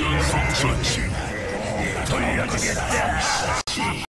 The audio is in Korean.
연속 전진 돌려주겠다.